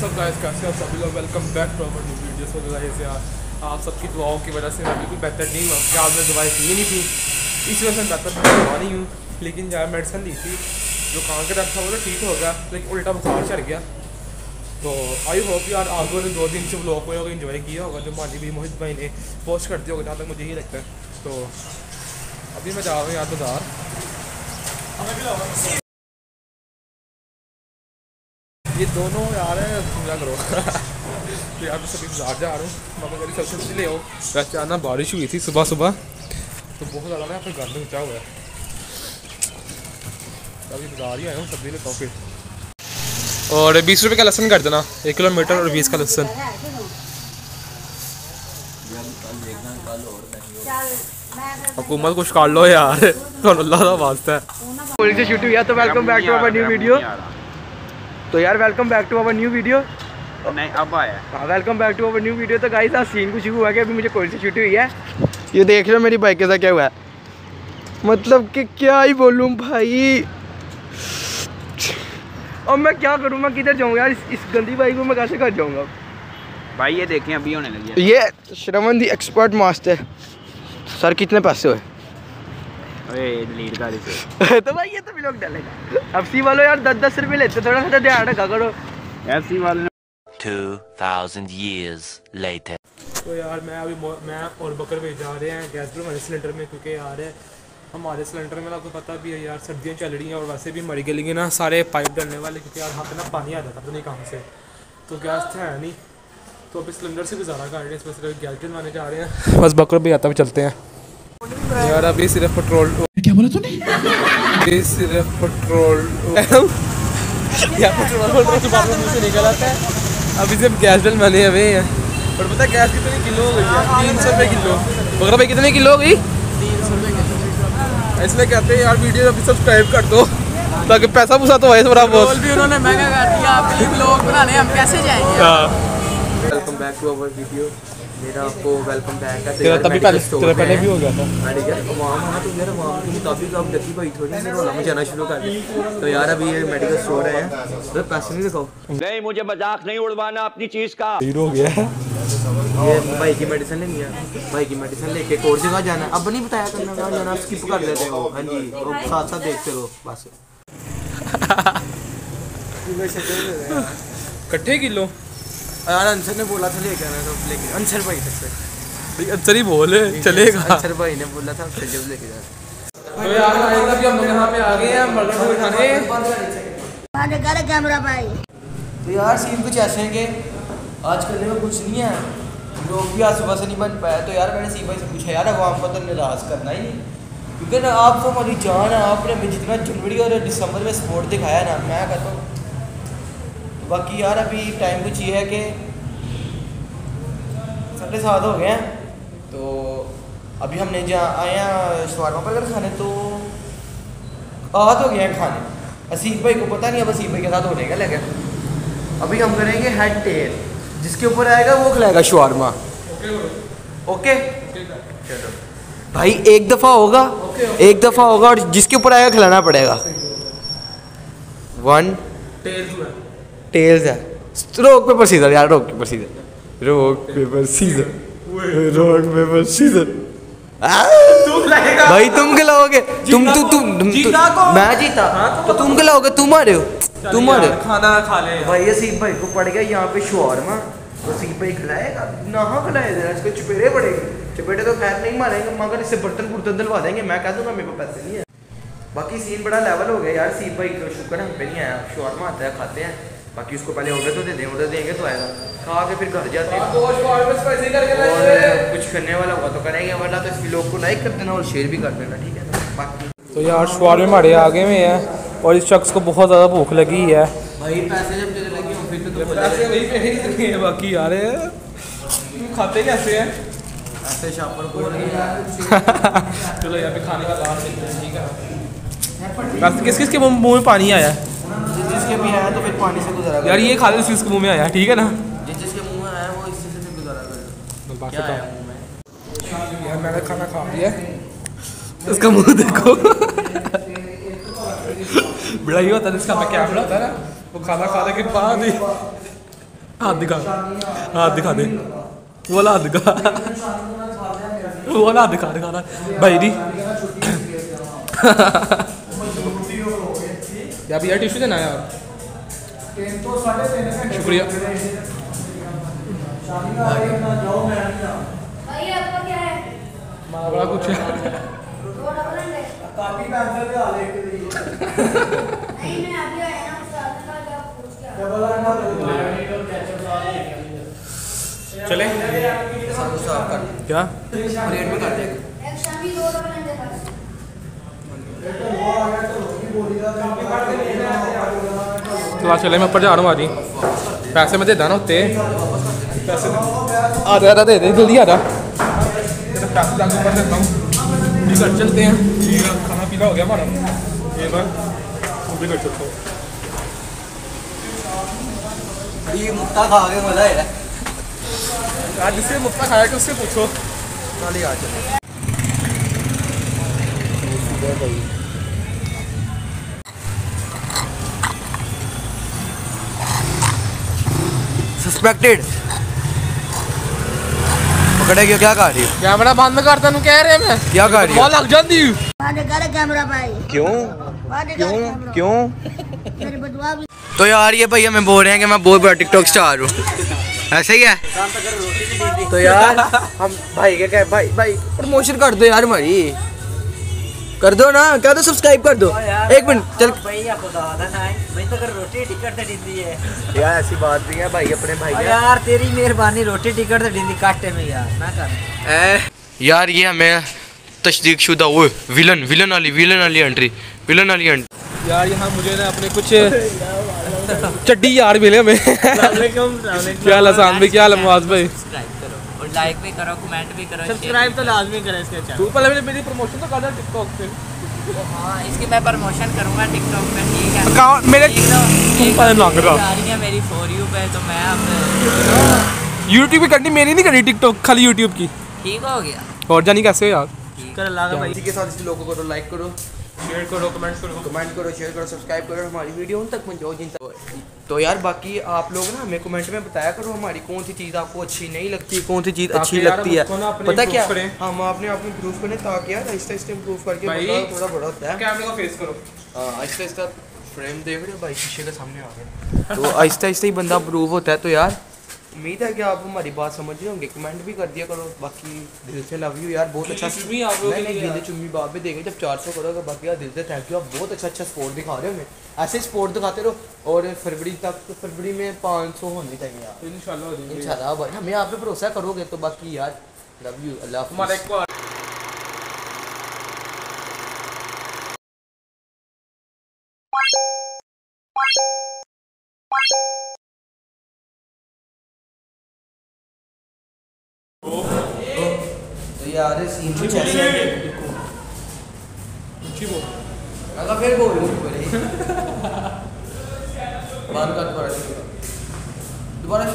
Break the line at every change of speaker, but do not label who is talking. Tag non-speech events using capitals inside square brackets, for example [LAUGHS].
सब गाइस कैसे आप सभी लोग? Welcome back to our new video so guys यार, आप सबकी दुआओं की वजह से मैं बिल्कुल बेहतर नहीं हूँ क्या आपने दवाई दी नहीं थी? इस वजह से बेहतर हुआ, नहीं हूँ। लेकिन जहाँ मेडिसिन ली थी। जो कान का दर्द था, वो तो ठीक हो गया, लेकिन उल्टा बुखार चढ़ गया। तो आई होप यार आप लोगों ने दो दिन से ब्लॉग को इन्जॉय किया होगा। जो मानी भी मोहित भाई ने पोस्ट करते होगा, जहाँ तक मुझे ही लगता है। तो अभी मैं जा रहा हूँ यार बाज़ार। ये दोनों यार है क्या करो। [LAUGHS] तो यार मैं सभी बाज़ार जा रहा हूँ। मामा मेरी सबसे पहले हो वैसे आना बारिश हुई थी सुबह सुबह तो बहुत ज़्यादा ना यहाँ पर गंद मचा हुआ है। अभी बाज़ार ही आया हूँ सब्ज़ी लेता हूँ फिर। और बीस रुपये का लहसन कर देना एक किलोमीटर और बीस का लहसन। हुकूमत कुछ कर लो यार [LAUGHS] तो अल्लाह का वास्ता है। पुलिस से छुट्टी हुई है तो welcome back to our new video तो यार welcome back to our new video
नहीं अब आया
हाँ। Welcome back to our new video तो गाइस आज सीन कुछ हुआ कि अभी मुझे कोई से छुट्टी हुई है? ये देख लो मेरी बाइक के साथ क्या हुआ है? मतलब कि क्या ही बोलूँ भाई। अब मैं क्या करूँ? मैं किधर जाऊँगा यार? इस, इस गंदी बाइक को मैं कैसे घर जाऊँगा?
भाई ये देखें अभी होने लगी
ये Shravan the expert master sir कितने पैसे हुए
अरे डिलीट कर इसे [LAUGHS]
तो भाई ये तो भी लोग डालेगा अब सी वालों यार दस दस रुपये लेते थोड़ा सा ध्यान रखा करो।
वाले
2000 years later.
तो यार मैं अभी मैं और बकर भेज जा रहे हैं गैस पर हमारे सिलेंडर में क्योंकि यार हमारे सिलेंडर में आपको पता भी है यार सर्दियाँ चल रही हैं और वैसे भी मरी गलेंगे ना सारे पाइप डलने वाले क्योंकि यार यहाँ पे ना पानी आ जाता पता नहीं कहाँ से। तो गैस तो है नहीं। तो अभी सिलेंडर से गुजारा कर रहे हैं इसमें सिर्फ़ गैस डलवाने जा रहे हैं। बस बकर भी आता भी चलते हैं। यार अभी सिर्फ़ पेट्रोल क्या बोला तूने? अभी सिर्फ़ पेट्रोल यार पेट्रोल पेट्रोल से निकल आता है। अभी सिर्फ़ गैस डलवाने हुए हैं और पता है गैस कितने किलो हो गई है? तीन सौ रुपये किलो। बकरा भाई कितने किलो हो गई? इसलिए कहते हैं यार वीडियो अभी सब्सक्राइब कर दो। ताकि पैसा पूसा तो है थोड़ा बहुत
भी उन्होंने महँगा कर दिया। आप ये लोग बनाने हम कैसे जाएँगे?
Welcome back to our video मेरा आपको वेलकम बैक है।
तेरा तभी पहले तेरा पहले भी हो गया था।
मेडिकल अवाम है। ना तो यार अवाम के मुताबिक अब लकी भाई थोड़ी सी रोला मचाना शुरू कर दी। तो यार अभी ये मेडिकल स्टोर है। तो पैसे नहीं दिखाओ।
नहीं मुझे मज़ाक नहीं उड़वाना अपनी चीज़ का।
हीरो हो गया। है
ये भाई की मेडिसिन लेनी है। भाई की मेडिसिन लेके एक और जगह जाना अब नहीं बताया करना कहाँ जाना स्किप कर देते हो हाँ जी वो साथ साथ देखते रहो बस। [LAUGHS]
कट्ठे किलो।
यार अंसर ने बोला था लेके आना तो लेके अंसर भाई से
अच्छा ही बोल चलेगा।
अंसर भाई ने बोला था फिर जब लेके जाना
तो यार गाइस अभी हम लोग यहाँ पे आ गए हैं बर्गर खाने
हमारे घर कैमरा भाई।
तो यार सीन कुछ ऐसे हैं कि आज करने में कुछ नहीं है। लोग भी आज सुबह से नहीं बन पाया तो यार मैंने सी भाई से पूछा यार अवाम को तो निराश करना ही क्योंकि ना आप तो हमारी जान है आपने जितना जनवरी और दिसंबर में सपोर्ट दिखाया ना मैं कहता हूँ बाकी यार अभी टाइम कुछ ये है कि साढ़े सात हो गए हैं। तो अभी हमने जहाँ आए हैं शवारमा बर्गर खाने तो आहत हो गए हैं खाने। असीफ भाई को पता नहीं अब असीफ भाई के साथ होने का लगा अभी हम करेंगे हेड टेल जिसके ऊपर आएगा वो खिलाएगा शवारमा। ओके चलो। भाई एक दफ़ा होगा। Okay, एक दफ़ा होगा और जिसके ऊपर आएगा खिलाना पड़ेगा। वन टेल्स है। रोक पेपर सीजर यार rock paper scissor rock paper scissor rock paper scissor भाई तुम खिलाओगे? तुम तू तुम तुम- तू- मैं जीता। तो तुम खिलाओगे? तुम आ रहे हो तुम आ रहे हो।
खाना खा ले।
भाई असीफ भाई को पड़ गया यहाँ पे शवारमा तो असीफ भाई खिलाएगा नहा खिलाए देना इसको चपेड़े पड़ेंगे चपेड़े तो खैर नहीं मारेंगे मगर इससे बर्तन बुर्तन दिलवा देंगे। मैं कह दूँगा मेरे को पैसे नहीं है। बाकी सीन बड़ा लेवल हो गया यार। सीफ भाई को शुक्र हम पे नहीं आया। शवारमा आता है खाते हैं। बाकी उसको पहले ऑर्डर तो दे दें ऑर्डर देंगे तो आएगा। खा के फिर घर जाते हैं। और कुछ करने वाला हुआ तो करेंगे वरना तो इस लोग को लाइक कर देना और शेयर भी कर देना ठीक है? बाकी
तो यार शवार में हमारे आगे में है और इस शख्स को बहुत ज़्यादा भूख लगी है।
भाई पैसे जब तेरे लगे हो फिर तो तुम
पैसे वही पे ही हैं बाकी यार। खाते कैसे हैं?
ऐसे शापर है। [LAUGHS]
चलो यहाँ पे खाने का लास्ट हैं ठीक है। वैसे किस किस के मुँह में पानी आया है?
जिस जिसके भी आया तो फिर पानी से गुजारा
यार ये खा ले जिसके मुँह में आया ठीक है ना?
जिस जिसके मुँह में आया वो इसी से गुजारा कर
बाकी
क्या मुँह में?
यार मैंने खाना खा लिया। इसका मुँह देखो। बड़ा ही होता है जिसका मैं कैमरा होता है ना? वो खाना खाने के बाद ही। हाथ दिखा। हाथ दिखा दे। वो हाथ दिखा। वो हाथ दिखा दिखा रहा भाई दी यार भैया टिश्यू देना यार? शुक्रिया।
भाई आपका क्या? है।
बड़ा कुछ
चले है नहीं मैं अभी आया ना उस्ताद का क्या पूछ के
चले क्या
एक शामी दो डबल बस
चले मैं ऊपर जा रहा हूँ आज पैसे मैं दे देना होते पैसे आ जा आ दे दे जल्दी आ जा पैसे जाके ऊपर देता हूँ भी घर चलते हैं। खाना पीना हो गया हमारा। ये बार वो भी घर चलते हैं।
ये मुक्ता खा के मज़ा है
आज जिससे मुफ्ता खाया कि उससे पूछो।
नाली आ चले सस्पेक्टेड पकड़े क्यों? क्या कर रही हो?
कैमरा बंद कर तेन कह रहे मैं।
क्या कर रही
बहुत लग जाती
माने कैमरा भाई।
क्यों? क्यों? क्यों? तो यार ये भैया मैं बोल रहे हैं कि मैं बहुत बड़ा टिकटॉक स्टार हूँ। ऐसा ही है? तो यार हम भाई क्या भाई भाई प्रमोशन कर दो यार हमारी कर दो ना क्या तो सब्सक्राइब कर दो। एक मिनट चल।
दा तो रोटी टिकट
यार ऐसी बात नहीं है भाई अपने भाई
यार। तेरी मेहरबानी रोटी टिकट ते दिंदी काटे में यार ना कर।
ए, यार ये हमें तस्दीक शुदा वो विलन विलन वाली विलन वाली एंट्री विलन वाली एंट्री
यार यहाँ मुझे ना अपने कुछ चड्डी यार मिले हमें। क्या हाल आसान भाई क्या हाल मुआज भाई।
लाइक भी करो कमेंट भी करो
सब्सक्राइब तो लाजमी करें इसके चैनल
तू पहले मेरी प्रमोशन तो कर दे टिकटॉक पे।
हाँ इसकी मैं प्रमोशन करूँगा टिकटॉक पे ठीक है?
अकाउंट मेरे पहले रहा
आ रही है मेरी फॉर यू पे तो मैं अब
यूट्यूब की करनी मेरी नहीं करनी टिकटॉक खाली यूट्यूब की।
ठीक हो गया।
और जानी कैसे हो यार
कर लागा भाई।
इसी के साथ इस लोगों को तो लाइक करो।
शेयर करो कमेंट करो।
कमेंट करो शेयर करो सब्सक्राइब करो हमारी वीडियो उन तक पहुंचाओ जिन तक तो यार बाकी आप लोग ना हमें कमेंट में बताया करो हमारी कौन सी चीज़ आपको अच्छी नहीं लगती कौन सी चीज़ अच्छी लगती है। पता क्या? हम अपने आप इम्प्रूव करें ताकि यार आहिस्ता आहिस्ता इम्प्रूव करके थोड़ा बड़ा होता है।
कैमरे का फेस करो।
हाँ, आहिस्ता आहिस्ता फ्रेम देख रहे हो? भाई शीशे के सामने आ गए तो आहिस्ता आहिस्ता ही बंदा अप्रूव होता है तो यार उम्मीद है कि आप हमारी बात समझ रहे होंगे। कमेंट भी कर दिया करो। बाकी दिल से लव यू यार बहुत अच्छा
चुम्मी आप लोगों
नहीं
के लिए
चुम्मी बाप भी देंगे जब 400 करोगे बाकी यार दिल से थैंक यू आप बहुत अच्छा अच्छा स्पोर्ट दिखा रहे हो हमें ऐसे स्पोर्ट दिखाते रहो और फरवरी तक तो फरवरी में 500 होने चाहिए यार। इन शाला हमें आप पे भरोसा करोगे तो बाकी यार लव यू अल्लाह
हमारा एक
तो यार सीन कुछ ऐसे है
ऊँची बोल।
अगर फिर बोल रही बोले बंद कर दोबारा